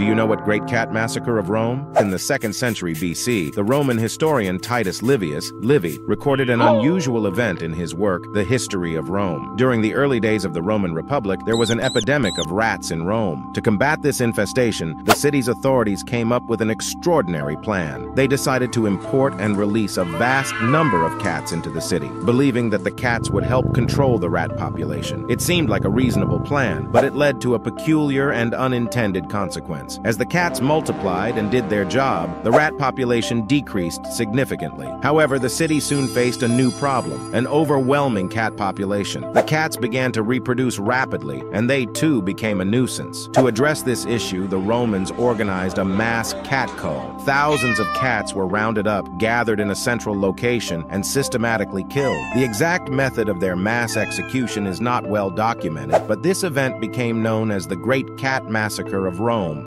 Do you know what Great Cat Massacre of Rome? In the 2nd century BC, the Roman historian Titus Livius, Livy, recorded an oh. unusual event in his work, The History of Rome. During the early days of the Roman Republic, there was an epidemic of rats in Rome. To combat this infestation, the city's authorities came up with an extraordinary plan. They decided to import and release a vast number of cats into the city, believing that the cats would help control the rat population. It seemed like a reasonable plan, but it led to a peculiar and unintended consequence. As the cats multiplied and did their job, the rat population decreased significantly. However, the city soon faced a new problem, an overwhelming cat population. The cats began to reproduce rapidly, and they too became a nuisance. To address this issue, the Romans organized a mass cat cull. Thousands of cats were rounded up, gathered in a central location, and systematically killed. The exact method of their mass execution is not well documented, but this event became known as the Great Cat Massacre of Rome.